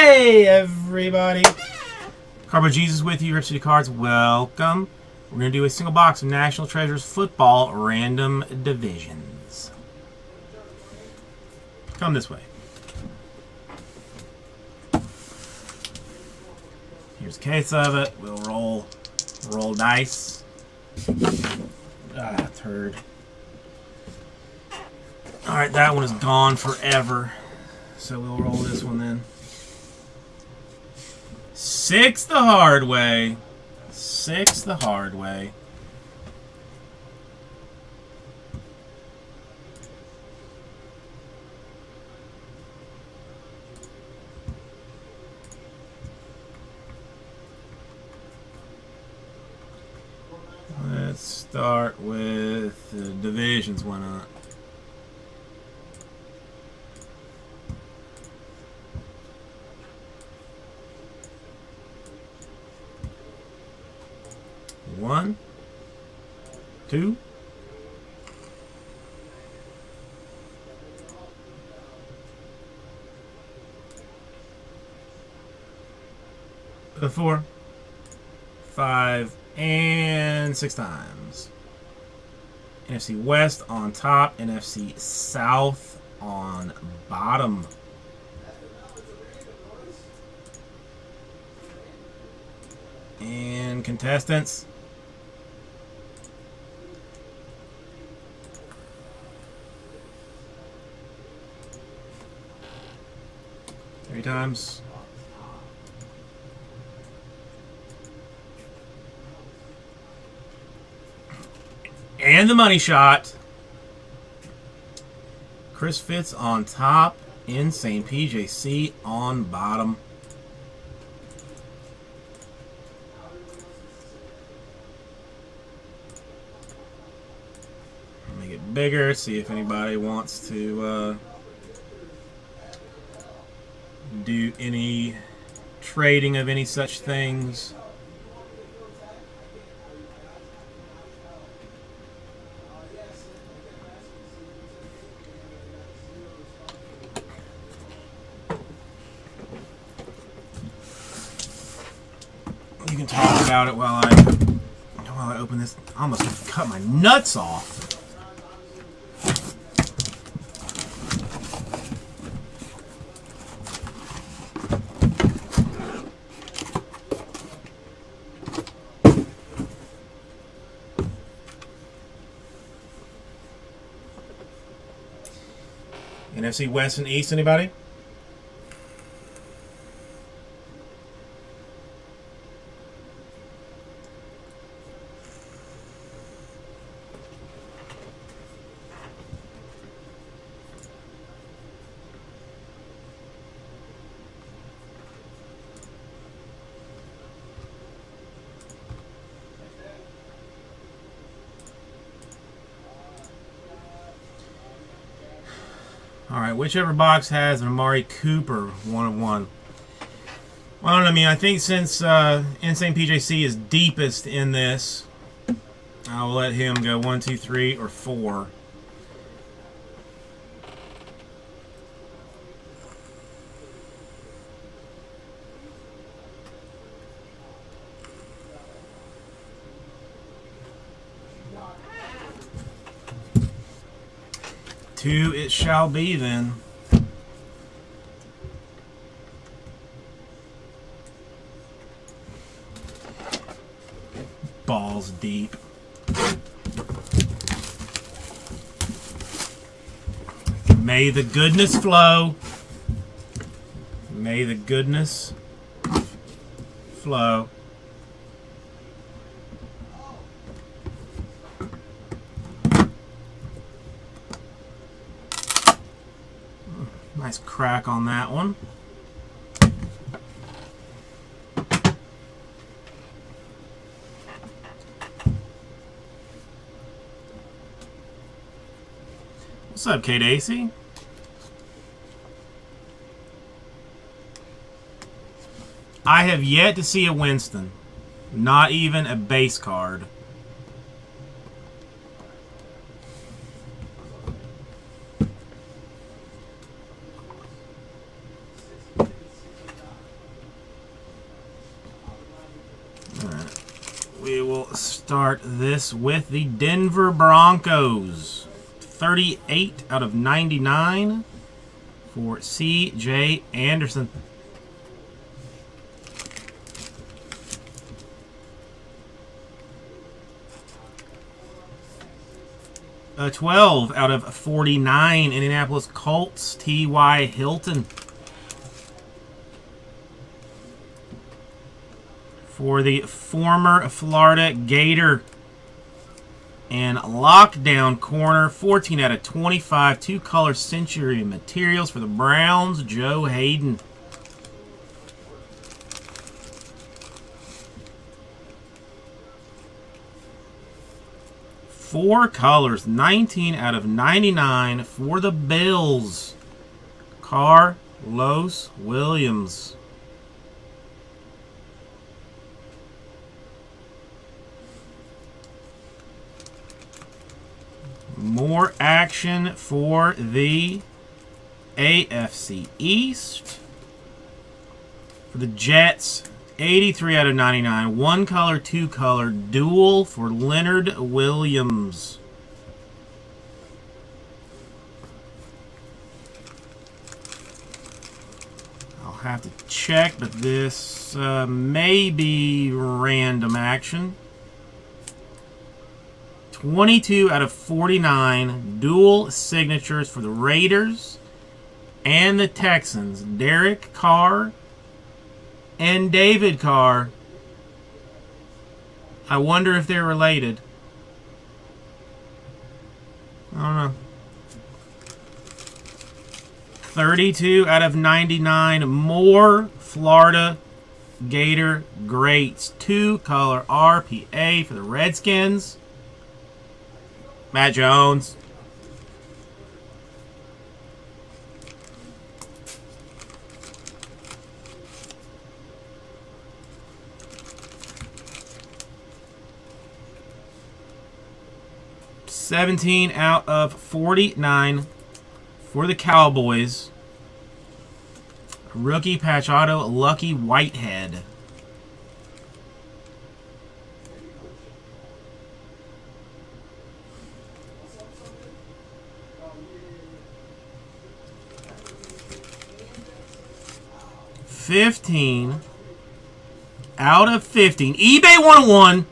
Hey, everybody. Carbo Jesus with you, Rip City Cards. Welcome. We're going to do a single box of National Treasures Football Random Divisions. Come this way. Here's a case of it. We'll roll, roll dice. Ah, turd. Alright, that one is gone forever. So we'll roll this one then. Six the hard way. Six the hard way. Let's start with the divisions one up. One, two, uh, four, five, and six times. NFC West on top, NFC South on bottom. And contestants. Three times. And the money shot. Chris Fitz on top. Insane PJC on bottom. Make it bigger. See if anybody wants to uh, do any trading of any such things. You can talk about it while I while I open this. I almost cut my nuts off. NFC West and East, anybody? All right, whichever box has an Amari Cooper one of one. Well, I mean, I think since uh, Insane PJC is deepest in this, I will let him go one, two, three, or four. It shall be then. Balls deep. May the goodness flow. May the goodness flow. Nice crack on that one. What's up, Kate AC? I have yet to see a Winston. Not even a base card. Start this with the Denver Broncos. 38 out of 99 for C.J. Anderson. Uh, 12 out of 49 Indianapolis Colts, T.Y. Hilton. For the former Florida Gator and lockdown corner, 14 out of 25, two color century materials for the Browns, Joe Haden. Four colors, 19 out of 99 for the Bills. Karlos Williams. More action for the AFC East. For the Jets, 83 out of 99. One color, two color, dual for Leonard Williams. I'll have to check, but this uh, may be random action. 22 out of 49 dual signatures for the Raiders and the Texans. Derek Carr and David Carr. I wonder if they're related. I don't know. 32 out of 99 more Florida Gator greats. Two color RPA for the Redskins. Matt Jones. Seventeen out of forty-nine for the Cowboys. Rookie patch auto, Lucky Whitehead. Fifteen out of fifteen. eBay 101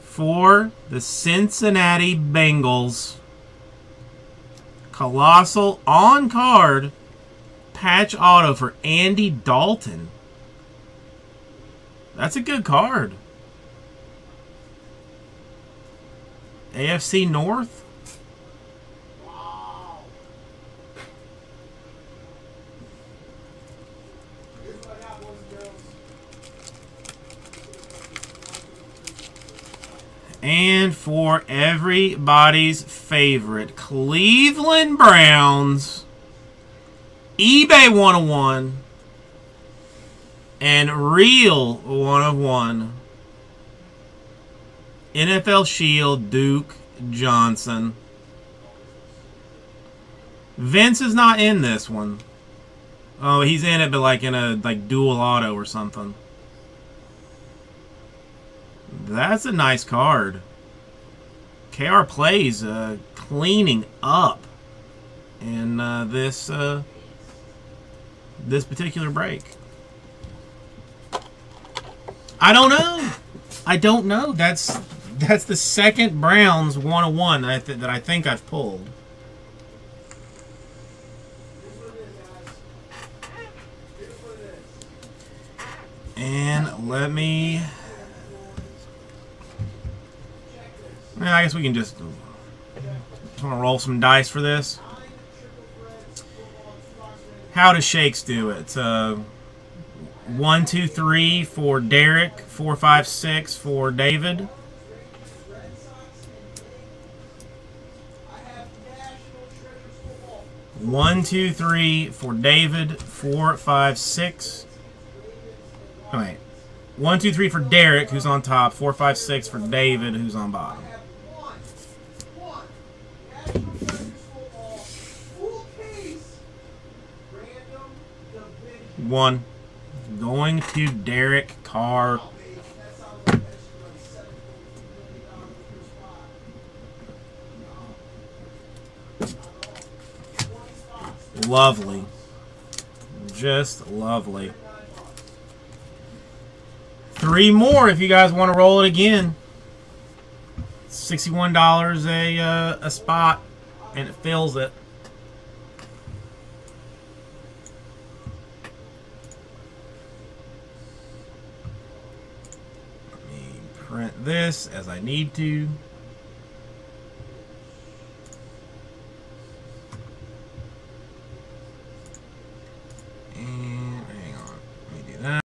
for the Cincinnati Bengals. Colossal on card patch auto for Andy Dalton. That's a good card. AFC North. And for everybody's favorite, Cleveland Browns, eBay 101, and Real 1 of 1. NFL Shield, Duke Johnson. Vince is not in this one. Oh, he's in it, but like in a like dual auto or something. That's a nice card. KR plays uh, cleaning up in uh, this uh, this particular break. I don't know. I don't know. That's that's the second Browns 101 that I, th that I think I've pulled. And let me I guess we can just, just want to roll some dice for this. How do shakes do it? Uh, one, two, three for Derek. Four, five, six for David. One, two, three for David. Four, five, six. Oh, wait. One, two, three for Derek, who's on top. Four, five, six for David, who's on bottom. one going to Derek Carr. Lovely. Just lovely. Three more if you guys want to roll it again. $61 a, uh, a spot, and it fills it. Print this as I need to.